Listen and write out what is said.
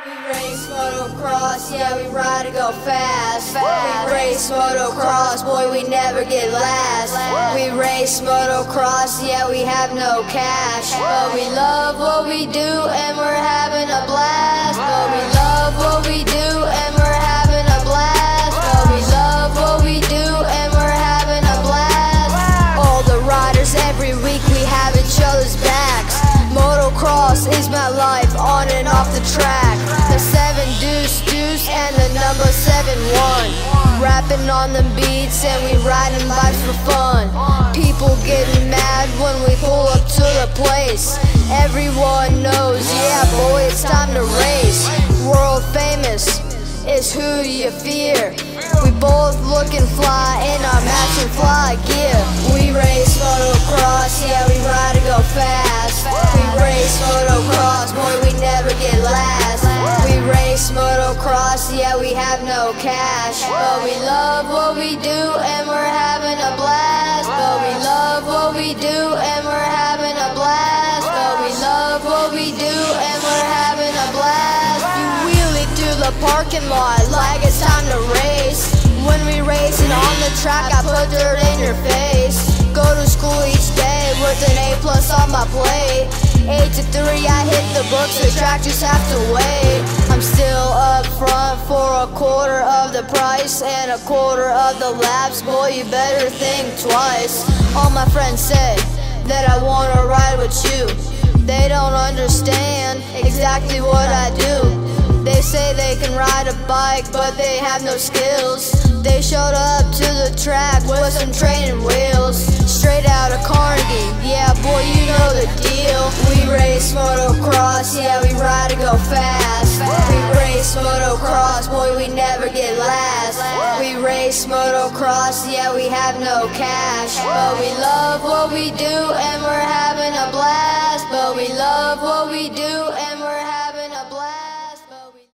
We race motocross, yeah, we ride to go fast. We race motocross, boy, we never get last. We race motocross, yeah, we have no cash. But we love what we do and we're having a blast. But we love what we do and we're having a blast. But we love what we do and we're having a blast. All the riders every week we have each other's backs. Motocross is my life on and off the track. And the number seven one. Rapping on the beats and we riding bikes for fun. People getting mad when we pull up to the place. Everyone knows, yeah, boy, it's time to race. World famous is who you fear. We both looking fly in our matching fly gear. We race motocross, yeah, we have no cash. But we love what we do and we're having a blast. But we love what we do and we're having a blast. But we love what we do and we're having a blast. You wheelie through the parking lot like it's time to race. When we racing on the track, I put dirt in your face. Go to school each day with an A plus on my plate. Eight to three, I hit the books, the track just have to wait. I'm still up front for a quarter of the price and a quarter of the laps. Boy, you better think twice. All my friends say that I wanna ride with you. They don't understand exactly what I do. They say they can ride a bike, but they have no skills. They showed up to the track with some training wheels. Straight out of Carnegie, boy, we never get last. We race motocross, yeah, we have no cash. But we love what we do and we're having a blast. But we love what we do